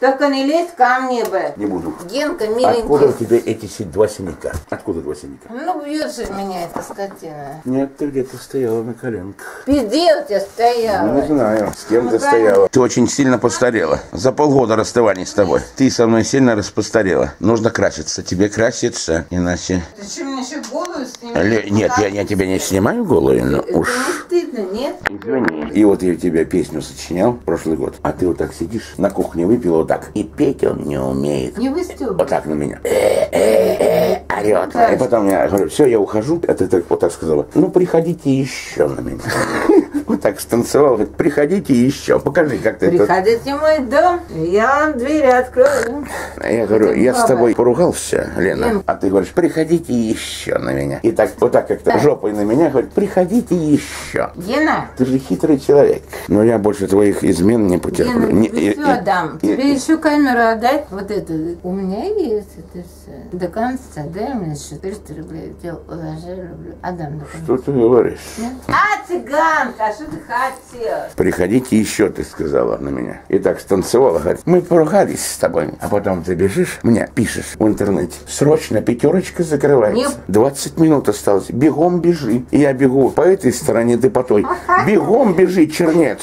Только не лезь ко мне бы. Не буду. Генка, Откуда у миленький. тебя эти два синяка? Откуда два синяка? Ну, бьет же меня эта скотина. Нет, ты где-то стояла на коленках. Пизде у тебя Ну, стояла. не знаю, с кем ты Ну, стояла. Ты очень сильно постарела. За полгода расставания с тобой. Ты со мной сильно распостарела. Нужно краситься. Тебе краситься, иначе... Ты что, мне еще голову снимаешь? Ле- Нет, я, я тебя не снимаю голую, но Это уж... не стыдно, нет? Извини. И вот я тебе песню сочинял прошлый год. А ты вот так сидишь, на кухне выпила вот так. И петь он не умеет. Не выстебывай. Вот так на меня. Э-э-э, Орет. И потом я говорю, все, я ухожу. Ты так, вот так сказала. Ну, приходите еще на меня. Так станцевал. Говорит, приходите еще. Покажи, как ты это... Приходите в мой дом, я вам двери открою. Я говорю, Это я с тобой поругался, Лена. Лен. А ты говоришь, приходите еще на меня. И так, вот так как-то жопой на меня говорит, приходите еще. Гена, Ты же хитрый человек. Но я больше твоих измен не потерплю. Гена, Не- и- все и- отдам. и- Тебе еще камеру отдать? Вот это. У меня есть это все. До конца. Дай мне еще 300 рублей. Я уже люблю. Отдам до конца. Что ты говоришь? Нет? А, цыганка, что ты хотел? Приходите еще, ты сказала на меня. И так станцевала, говорит, мы поругались с тобой. А потом ты бежишь, мне пишешь в интернете. Срочно пятерочка закрывается. Нет. 20 минут осталось. Бегом бежи. И я бегу по этой стороне, ты по той. Бегом бежи, чернец.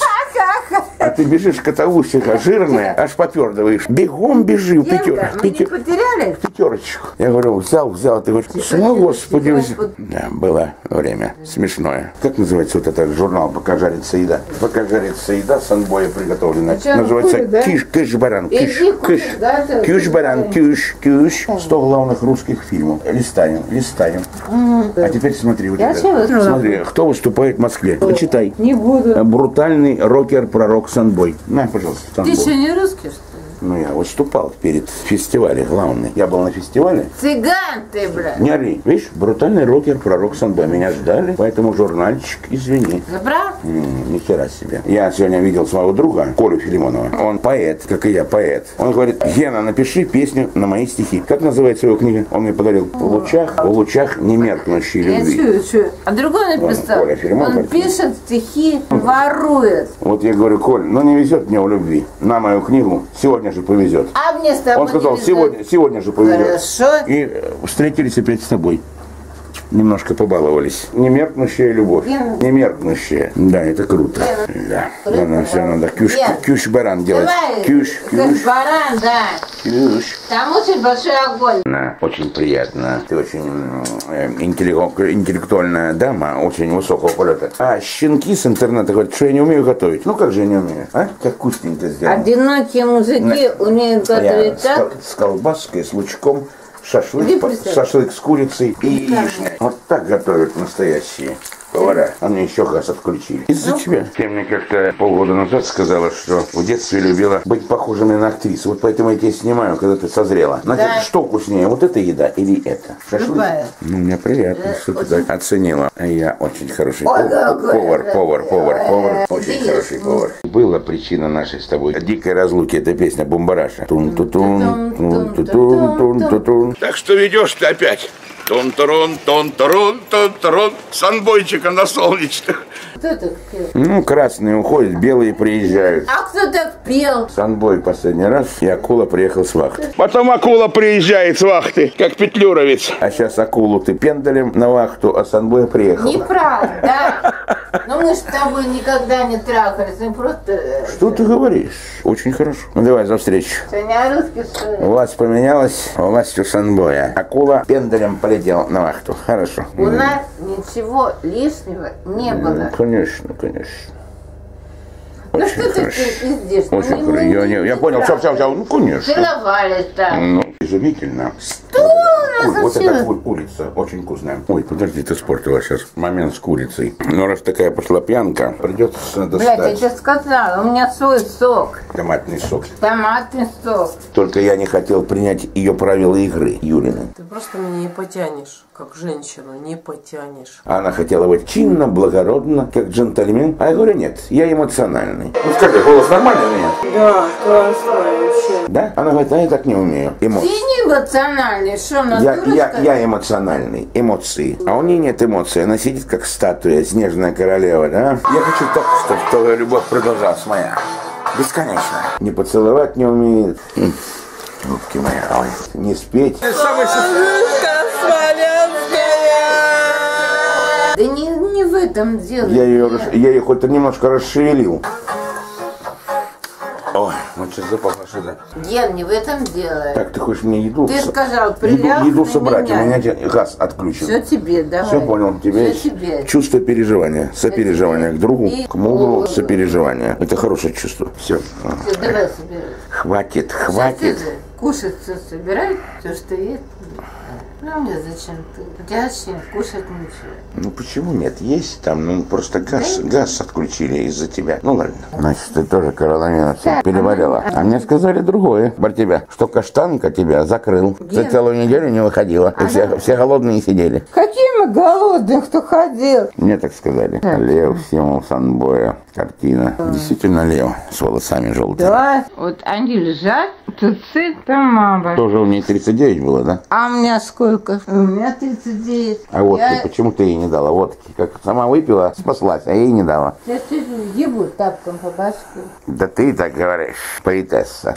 Ты бежишь, котовусиха, жирная, аж попердываешь. Бегом бежи в пятер- мы не пятер- потеряли? пятерочку. Я говорю, взял, взял. Ты говоришь, слава Господи. Господи. взял». Да, было время смешное. Как называется вот этот журнал «Пока жарится еда»? «Пока жарится еда» с анбоя приготовлена. Называется хули, да? «Киш, киш, баран, киш, киш». Киш, баран, киш, киш. 100 главных русских фильмов. Листаем, листаем. А теперь смотри вот это. Смотри, кто выступает в Москве? Почитай. Не буду. Брутальный рокер-пророк Санбой. На, пожалуйста, Ты Санбой. что, не русский, что? Ну, я выступал перед фестивалем главный. Я был на фестивале. Цыган ты, бля. Не ори. Видишь, брутальный рокер, пророк Санбой. Меня ждали, поэтому журнальчик, извини. Забрал? М, Ни хера себе. Я сегодня видел своего друга, Колю Филимонова. Он поэт, как и я, поэт. Он говорит, Гена, напиши песню на мои стихи. Как называется его книга? Он мне подарил «В лучах, в лучах немеркнущей Я любви». чую, чую. А другой написал. Коля Филимон Он пишет стихи, ворует. Вот я говорю, Коль, ну не везет мне в любви. На мою книгу сегодня же повезет. А мне с тобой Он сказал, сегодня, сегодня же повезет. Хорошо. И э, встретились опять с тобой. Немножко побаловались. Немеркнущая любовь. Немеркнущая. Да, это круто. Да. Ладно, все надо. Кюш, кюш баран делать. Давай, Кюш, кюш, баран, да. Кюш. Там очень большой огонь. Да, очень приятно. Ты очень э, интеллек- интеллектуальная дама, очень высокого полета. А щенки с интернета говорят, что я не умею готовить. Ну как же я не умею? А? Как вкусненько сделано. Одинокие мужики умеют Я готовить с, так. кол- с колбаской, с лучком, шашлык, шашлык с курицей и яичной. Вот так готовят настоящие повара. А мне еще газ отключили. Ну. Из-за тебя. Ты мне как-то полгода назад сказала, что в детстве любила быть похожими на актрису. Вот поэтому я тебя снимаю, когда ты созрела. Значит, Да. что вкуснее, вот эта еда или это? Шашлык? Любая. Ну, мне приятно, Э, что ты очень- так оценила. А я очень хороший повар, это. повар, повар, повар. Очень Ты хороший повар. Была причина нашей с тобой дикой разлуки. Это песня Бумбараша. Тун-ту-тун, тун-ту-тун, тун-ту-тун. Так что ведешь ты опять? Тун-турун, тун-турун, тун-турун. Санбойчика на солнечных. Кто так пел? Ну, красные уходят, белые приезжают. А кто так пел? Санбой последний раз, и акула приехал с вахты. Потом акула приезжает с вахты, как петлюровец. А сейчас акулу ты пендалем на вахту, а Санбой приехал. Неправда. Ну мы с тобой никогда не трахались. Мы просто... э, Что ты говоришь? Очень хорошо. Ну давай за встречу. Не русский, что ли? Власть поменялась, власть у Санбоя. Акула пендалем полетел на вахту. Хорошо. У нас ничего лишнего не было. Конечно, конечно. Ну Очень что ты хорошо. пиздишь? Ну, Очень мы- хорошо. Я, не- я понял, все, все, все. Ну, конечно. Целовались там. Ну, изумительно. Что Ой, вот ку- курица очень вкусная. Ой, подожди, ты испортила сейчас момент с курицей. Ну, раз такая пошла пьянка, придется Блядь, я достать тебе сказала, у меня свой сок. томатный сок. Томатный сок. Только я не хотел принять ее правила игры, Юлины. Ты просто меня не потянешь, как женщину, не потянешь. Она хотела быть чинно, благородно, как джентльмен. А я говорю, нет, я эмоциональный. Ну скажи, голос нормальный у меня? Да, классно вообще. Да? Она говорит, а я так не умею. Ты Эмоции. не эмоциональный, что у нас Я, я, я эмоциональный, эмоции. А у нее нет эмоций, она сидит как статуя, снежная королева, да? Я хочу так, чтобы твоя любовь продолжалась моя. Бесконечно. Не поцеловать не умеет. Губки мои, ой, не спеть. Да не, не в этом дело. Я ее, я ее хоть немножко расшевелил. Ой, вот сейчас запахло что-то. Ген, не в этом дело. Так, ты хочешь мне еду? Ты сказал, еду, еду собрать, у меня. меня те- газ отключен. Все тебе, давай. Все понял. Тебе Все тебе. чувство переживания, сопереживания к другу, И- к мужу, О. сопереживание. Это хорошее чувство. Все. Всё, давай собирай. Хватит, хватит. Кушать все собирай, все, что есть. Ну, мне зачем ты? Вообще кушать ничего. Ну почему нет? Есть там, ну просто газ, газ отключили из-за тебя. Ну ладно. Значит, ты тоже коронавирус переболела. А мне сказали другое про тебя, что каштанка тебя закрыл. За целую неделю не выходила. И все, все голодные сидели. Какие мы голодные, кто ходил? Мне так сказали. Лев Симов Санбоя. Картина. Действительно Лев с волосами желтыми. Да. Вот они лежат, тут цыпа мама. Тоже у нее 39 было, да? А у меня сколько? У меня 39. А водки, Я почему ты ей не дала водки? Как сама выпила, спаслась, а ей не дала. сейчас сижу, ебу тапком по башке. Да ты так говоришь, поэтесса.